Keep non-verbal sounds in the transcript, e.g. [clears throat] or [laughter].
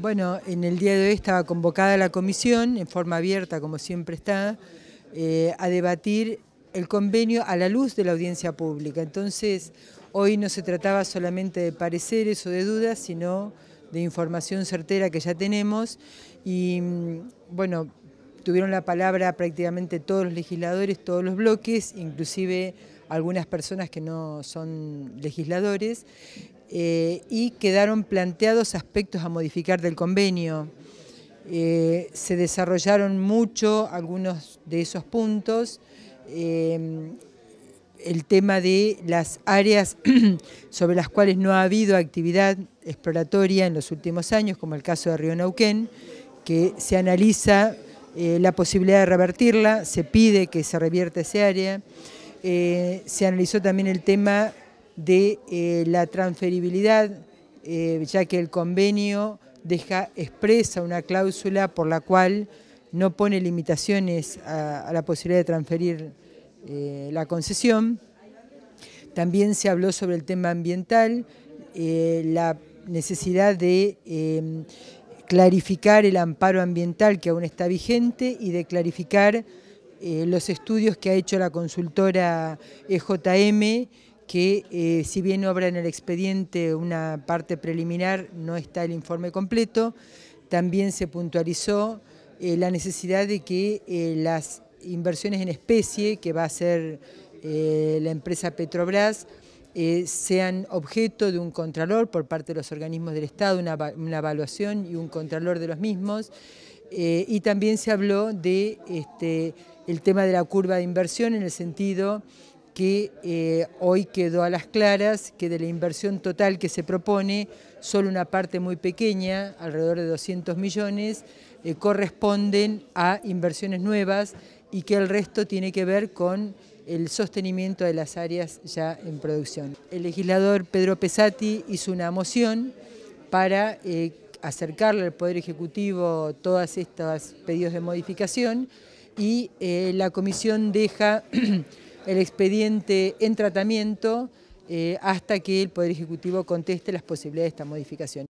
Bueno, en el día de hoy estaba convocada la comisión, en forma abierta como siempre está, eh, a debatir el convenio a la luz de la audiencia pública. Entonces, hoy no se trataba solamente de pareceres o de dudas, sino de información certera que ya tenemos. Y mm, bueno, tuvieron la palabra prácticamente todos los legisladores, todos los bloques, inclusive algunas personas que no son legisladores. Eh, y quedaron planteados aspectos a modificar del convenio. Eh, se desarrollaron mucho algunos de esos puntos. Eh, el tema de las áreas [clears throat] sobre las cuales no ha habido actividad exploratoria en los últimos años, como el caso de Río Nauquén, que se analiza la posibilidad de revertirla, se pide que se revierta ese área. se analizó también el tema de eh, la transferibilidad, eh, ya que el convenio deja expresa una cláusula por la cual no pone limitaciones a, la posibilidad de transferir eh, la concesión. También se habló sobre el tema ambiental, la necesidad de clarificar el amparo ambiental que aún está vigente y de clarificar los estudios que ha hecho la consultora EJM que eh, si bien obra en el expediente una parte preliminar, no está el informe completo. También se puntualizó eh, la necesidad de que eh, las inversiones en especie que va a hacer la empresa Petrobras sean objeto de un contralor por parte de los organismos del Estado, una, evaluación y un contralor de los mismos. y también se habló de este, el tema de la curva de inversión en el sentido que eh, hoy quedó a las claras que de la inversión total que se propone, solo una parte muy pequeña, alrededor de 200 millones, eh, corresponden a inversiones nuevas y que el resto tiene que ver con el sostenimiento de las áreas ya en producción. El legislador Pedro Pesati hizo una moción para eh, acercarle al Poder Ejecutivo todos estos pedidos de modificación y la comisión deja [clears throat] el expediente en tratamiento eh, hasta que el Poder Ejecutivo conteste las posibilidades de esta modificación.